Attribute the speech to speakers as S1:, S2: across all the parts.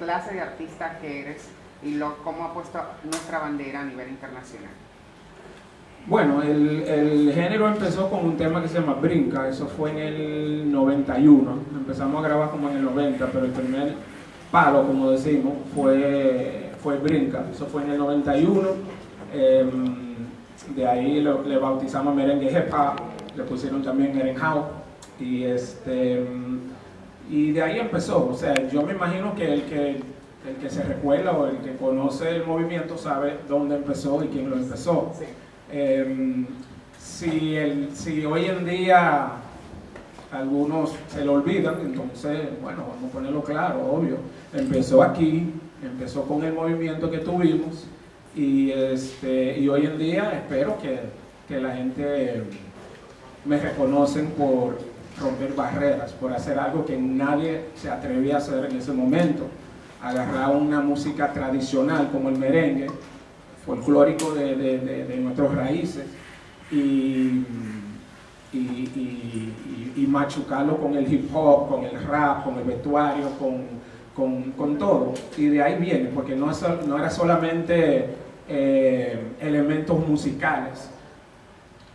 S1: clase de artista que eres y lo, cómo ha puesto nuestra bandera a nivel internacional.
S2: Bueno, el, género empezó con un tema que se llama Brinca, eso fue en el 91, empezamos a grabar como en el 90, pero el primer palo, como decimos, fue, fue Brinca, eso fue en el 91, em, de ahí le bautizamos merengue hip le pusieron también Erenhouse, y este y de ahí empezó, o sea, yo me imagino que el que el que se recuerda o el que conoce el movimiento sabe dónde empezó y quién lo empezó. Em, si, el, si hoy en día algunos se lo olvidan, entonces, bueno, vamos a ponerlo claro, obvio. Empezó aquí, empezó con el movimiento que tuvimos y, este, y hoy en día espero que, que la gente me reconocen por romper barreras, por hacer algo que nadie se atrevía a hacer en ese momento. Agarrar una música tradicional como el merengue, folclórico de, de, de, nuestras raíces, y, y, machucarlo con el hip hop, con el rap, con el vestuario, con, con, con todo. Y de ahí viene, porque no, no era solamente eh, elementos musicales,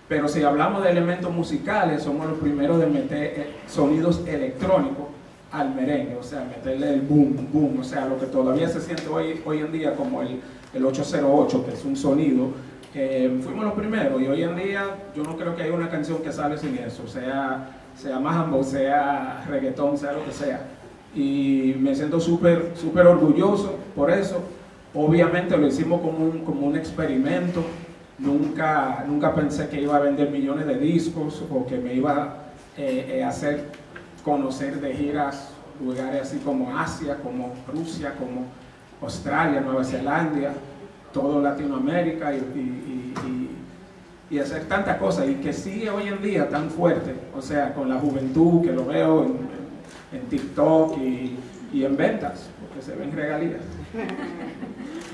S2: pero si hablamos de elementos musicales, somos los primeros de meter eh, sonidos electrónicos al merengue, o sea, meterle el boom, boom, o sea, lo que todavía se siente hoy, hoy en día como el, el 808, que es un sonido, fuimos los primeros y hoy en día yo no creo que haya una canción que sale sin eso, sea, sea mambo, sea reggaetón, sea lo que sea. Y me siento súper súper orgulloso por eso. Obviamente lo hicimos como un, como un experimento, Nunca, nunca pensé que iba a vender millones de discos o que me iba eh, eh, a hacer conocer de giras lugares así como Asia, como Rusia, como Australia, Nueva Zelanda, todo Latinoamérica y, y, hacer tantas cosas y que sigue hoy en día tan fuerte, o sea, con la juventud que lo veo en, en TikTok y, en ventas, porque se ven regalías.